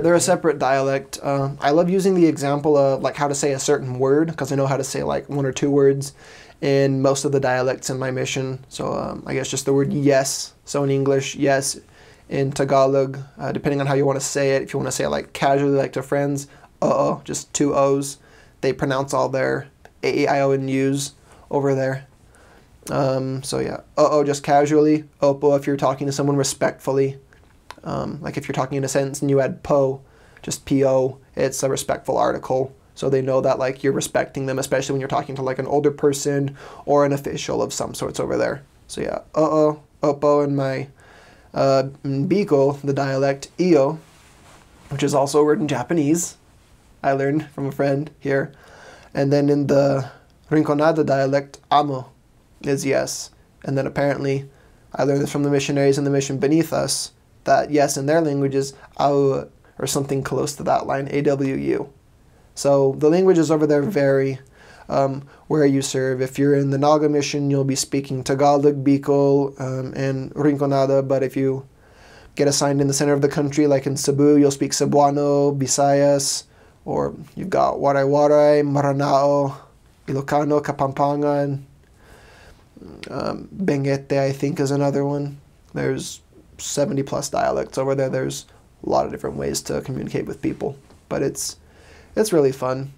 They're a separate dialect. Uh, I love using the example of like how to say a certain word because I know how to say like one or two words in most of the dialects in my mission. So um, I guess just the word yes. So in English, yes. In Tagalog, uh, depending on how you want to say it, if you want to say it like casually, like to friends, uh oh, just two O's. They pronounce all their A, E, I, O, and U's over there. Um, so yeah, uh oh, just casually. Opo if you're talking to someone respectfully. Um, like if you're talking in a sentence and you add po, just po, it's a respectful article. So they know that like you're respecting them, especially when you're talking to like an older person or an official of some sorts over there. So yeah, uh oh, opo, and my uh, the dialect iyo, which is also a word in Japanese. I learned from a friend here. And then in the Rinconada dialect, amo is yes. And then apparently, I learned this from the missionaries in the mission beneath us that yes in their languages, au or something close to that line, AWU. So the languages over there vary um, where you serve. If you're in the Naga mission, you'll be speaking Tagalog, Bicol, um, and Rinconada. But if you get assigned in the center of the country, like in Cebu, you'll speak Cebuano, Visayas, or you've got Waray Waray, Maranao, Ilocano, Kapampangan, um, Benguete, I think, is another one. There's 70 plus dialects over there. There's a lot of different ways to communicate with people, but it's it's really fun.